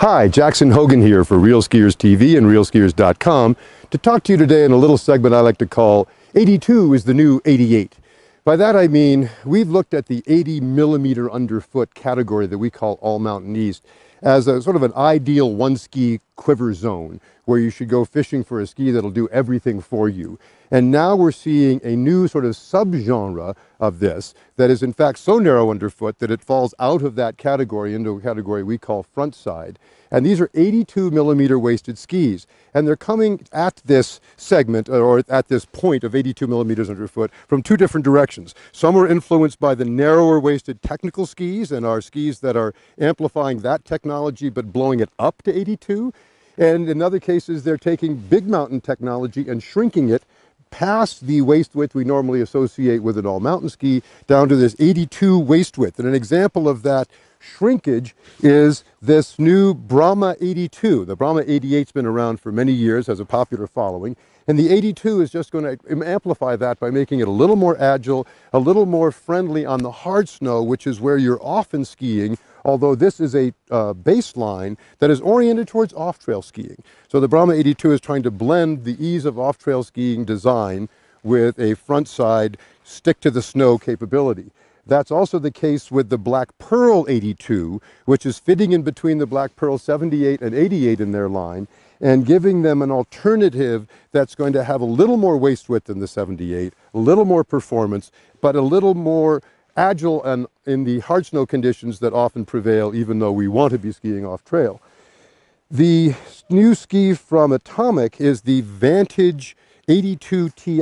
Hi, Jackson Hogen here for Real Skiers TV and RealSkiers.com to talk to you today in a little segment I like to call 82 is the new 88. By that I mean we've looked at the 80 millimeter underfoot category that we call All Mountain East as a sort of an ideal one ski quiver zone where you should go fishing for a ski that'll do everything for you. And now we're seeing a new sort of subgenre of this that is in fact so narrow underfoot that it falls out of that category into a category we call front side. And these are 82 millimeter waisted skis. And they're coming at this segment uh, or at this point of 82 millimeters underfoot from two different directions. Some are influenced by the narrower waisted technical skis and are skis that are amplifying that technology but blowing it up to 82. And in other cases, they're taking big mountain technology and shrinking it past the waist width we normally associate with an all mountain ski down to this 82 waist width. And an example of that shrinkage is this new Brahma 82. The Brahma 88's been around for many years, has a popular following. And the 82 is just going to amplify that by making it a little more agile, a little more friendly on the hard snow, which is where you're often skiing although this is a uh, baseline that is oriented towards off-trail skiing. So the Brahma 82 is trying to blend the ease of off-trail skiing design with a front side stick to the snow capability. That's also the case with the Black Pearl 82, which is fitting in between the Black Pearl 78 and 88 in their line and giving them an alternative that's going to have a little more waist width than the 78, a little more performance, but a little more agile and in the hard snow conditions that often prevail even though we want to be skiing off trail. The new ski from Atomic is the Vantage 82 Ti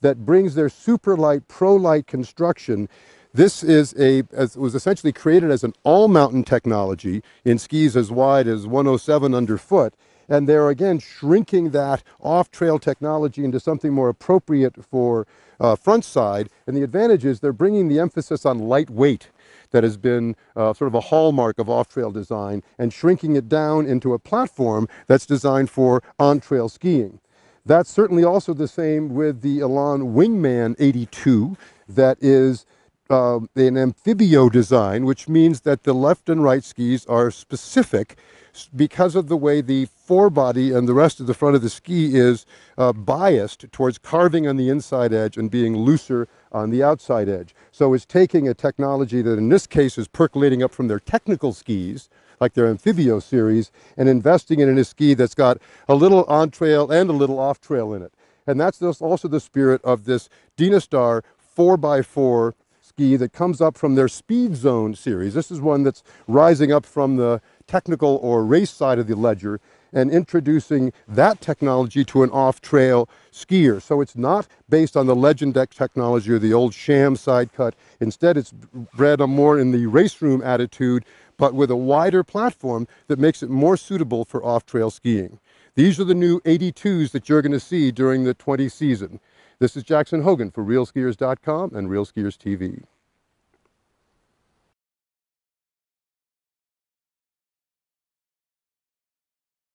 that brings their super light pro light construction this is a, as, was essentially created as an all mountain technology in skis as wide as 107 underfoot. And they're again shrinking that off trail technology into something more appropriate for uh, front side. And the advantage is they're bringing the emphasis on lightweight that has been uh, sort of a hallmark of off-trail design and shrinking it down into a platform that's designed for on-trail skiing. That's certainly also the same with the Elan Wingman 82 that is uh, an amphibio design, which means that the left and right skis are specific because of the way the forebody and the rest of the front of the ski is uh, biased towards carving on the inside edge and being looser on the outside edge. So it's taking a technology that in this case is percolating up from their technical skis, like their Amphibio series, and investing it in a ski that's got a little on-trail and a little off-trail in it. And that's also the spirit of this Dynastar 4x4 ski that comes up from their Speed Zone series. This is one that's rising up from the technical or race side of the ledger and introducing that technology to an off-trail skier. So it's not based on the legend deck technology or the old Cham side cut. Instead, it's bred more in the race room attitude, but with a wider platform that makes it more suitable for off-trail skiing. These are the new 82s that you're going to see during the 20 season. This is Jackson Hogen for RealSkiers.com and RealSkiers TV.